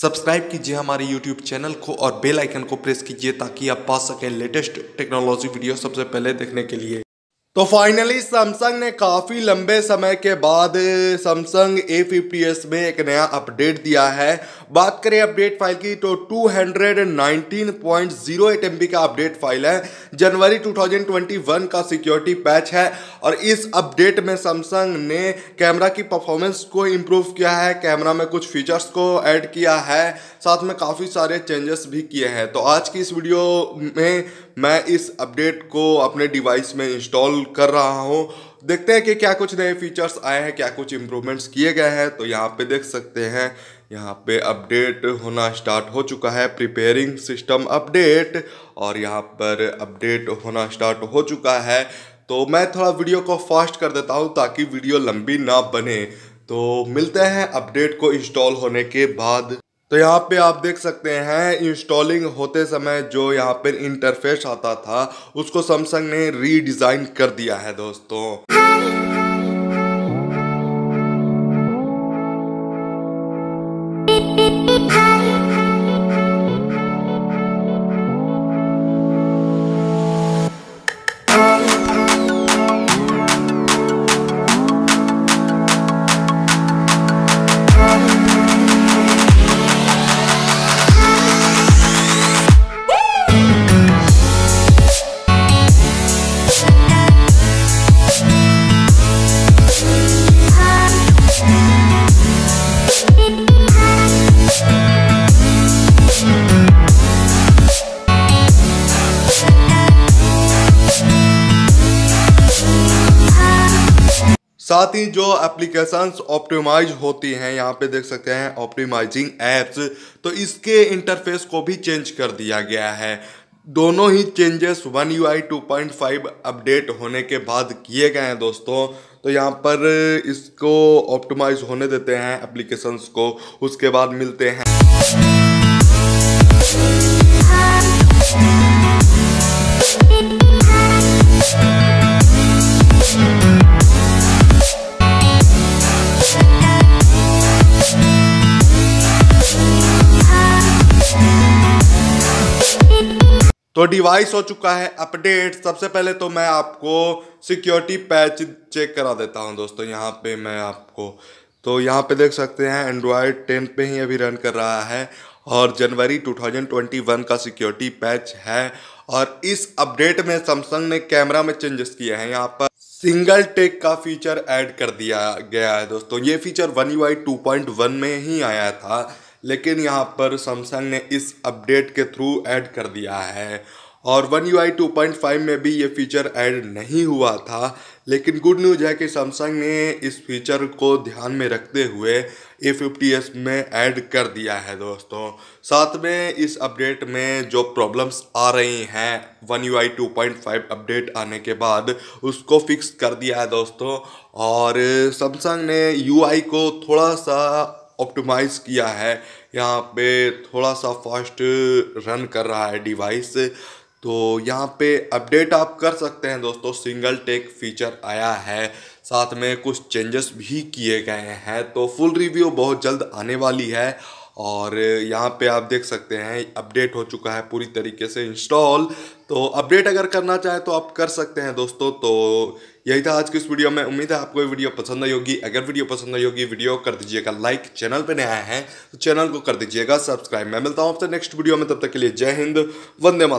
Subscribe कीजिए हमारे YouTube channel को और बेल आइकन को प्रेस कीजिए ताकि आप पा सकें लेटेस्ट टेक्नोलॉजी वीडियो सबसे पहले देखने के लिए। तो फाइनली सैमसंग ने काफ़ी लंबे समय के बाद सैमसंग ए में एक नया अपडेट दिया है। बात करें अपडेट फ़ाइल की तो 219.08 एमबी का अपडेट फ़ाइल है। जनवरी 2021 का सिक्योरिटी पैच है और इस अपडेट में सैमसंग ने कैमरा की परफॉर्मेंस को इम्प्रूव किया है कैमरा में कुछ फीचर्स को ऐड किया है, साथ में काफ़ी सारे चेंजेस भी किए हैं। तो आज की इस वीडियो में मैं इस अपडेट को अपने डिवाइस में इंस्टॉल कर रहा हूँ। देखते हैं कि क्या कुछ नए फीचर्स आए हैं, क्या कुछ इम्प्रूवमेंट्स किए गए हैं। तो यहाँ पे देख सकते हैं, यहाँ पे अपडेट होना स्टार्ट हो चुका है प्रिपेयरिंग सिस्टम अपडेट और यहाँ पर अपडेट होना स्टार्ट हो चुका है। तो मैं थोड़ा वीडियो को फास्ट कर देता हूँ ताकि वीडियो लंबी ना बने। तो मिलते हैं अपडेट को इंस्टॉल होने के बाद। तो यहाँ पे आप देख सकते हैं इंस्टॉलिंग होते समय जो यहाँ पर इंटरफेस आता था, उसको सैमसंग ने रीडिज़ाइन कर दिया है दोस्तों। साथ ही जो एप्लीकेशंस ऑप्टिमाइज होती हैं, यहाँ पे देख सकते हैं ऑप्टिमाइजिंग एप्स तो इसके इंटरफेस को भी चेंज कर दिया गया है। दोनों ही changes one U I two point five update होने के बाद किए गए हैं दोस्तों। तो यहाँ पर इसको ऑप्टिमाइज होने देते हैं एप्लीकेशंस को, उसके बाद मिलते हैं। तो डिवाइस हो चुका है अपडेट सबसे पहले तो मैं आपको सिक्योरिटी पैच चेक करा देता हूँ दोस्तों, यहाँ पे मैं आपको। तो यहाँ पे देख सकते हैं एंड्रॉयड टेन पे ही अभी रन कर रहा है और जनवरी 2021 का सिक्योरिटी पैच है और इस अपडेट में सैमसंग ने कैमरा में चेंजेस किए हैं। यहाँ पर सिंगल टेक का फीचर ऐड कर दिया गया है दोस्तों। ये फीचर वन यू आई में ही आया था। लेकिन यहाँ पर सैमसंग ने इस अपडेट के थ्रू ऐड कर दिया है। और one U I two point five में भी ये फीचर ऐड नहीं हुआ था। लेकिन गुड न्यूज़ है कि सैमसंग ने इस फीचर को ध्यान में रखते हुए ए फिफ्टी एस में ऐड कर दिया है दोस्तों। साथ में इस अपडेट में जो प्रॉब्लम्स आ रही हैं one U I two point five update आने के बाद उसको फिक्स कर दिया है दोस्तों। और सैमसंग ने यू आई को थोड़ा सा ऑप्टिमाइज किया है। यहाँ पे थोड़ा सा फास्ट रन कर रहा है डिवाइस तो यहाँ पे अपडेट आप कर सकते हैं दोस्तों। सिंगल टेक फीचर आया है। साथ में कुछ चेंजेस भी किए गए हैं। तो फुल रिव्यू बहुत जल्द आने वाली है। और यहाँ पे आप देख सकते हैं, अपडेट हो चुका है पूरी तरीके से इंस्टॉल तो अपडेट अगर करना चाहे तो आप कर सकते हैं दोस्तों। तो यही था आज की इस वीडियो में। उम्मीद है आपको ये वीडियो पसंद आई होगी। अगर वीडियो पसंद आई होगी वीडियो कर दीजिएगा लाइक चैनल पे नया है तो चैनल को कर दीजिएगा सब्सक्राइब मैं मिलता हूँ आपसे नेक्स्ट वीडियो में। तब तक के लिए जय हिंद, वंदे मातरम।